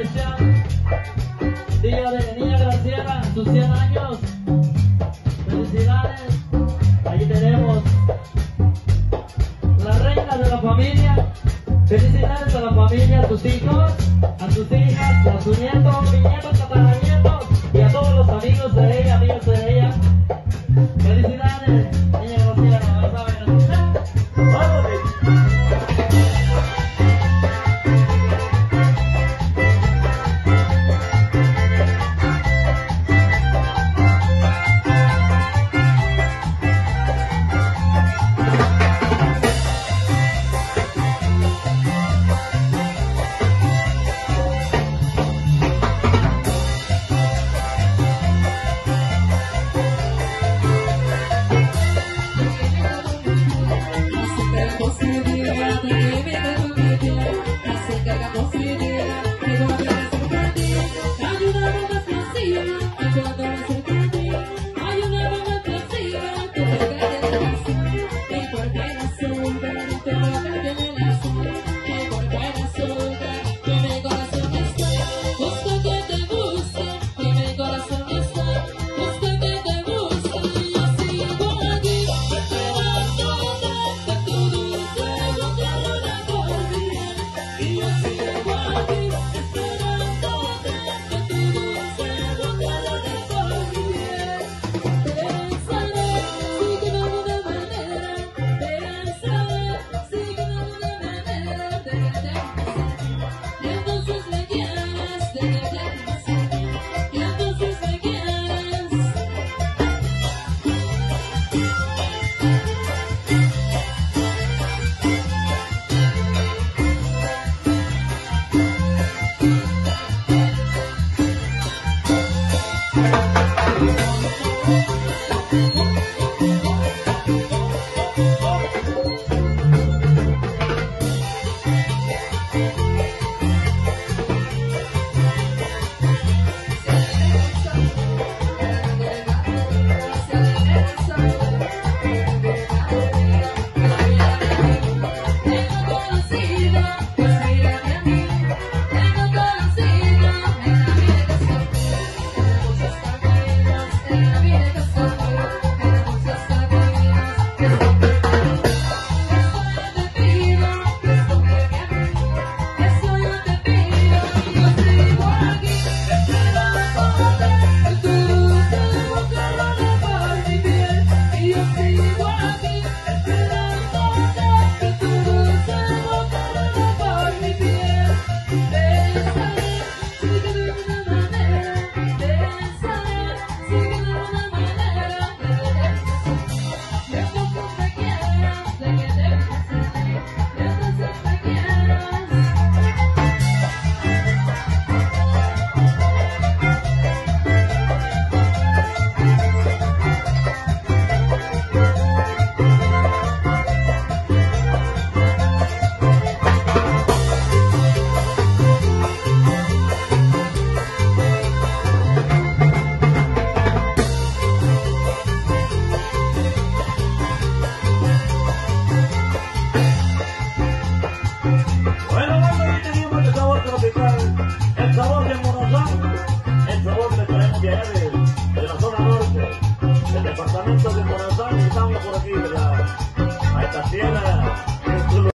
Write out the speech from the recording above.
especial, día de niña Graciela, sus 100 años. Felicidades, ahí tenemos la reina de la familia. Felicidades a la familia, a tus hijos, a tus hijas, a sus nietos, bisnietos, tataranietos y a todos los amigos de ella, amigos de ella. Felicidades, niña Graciela. você.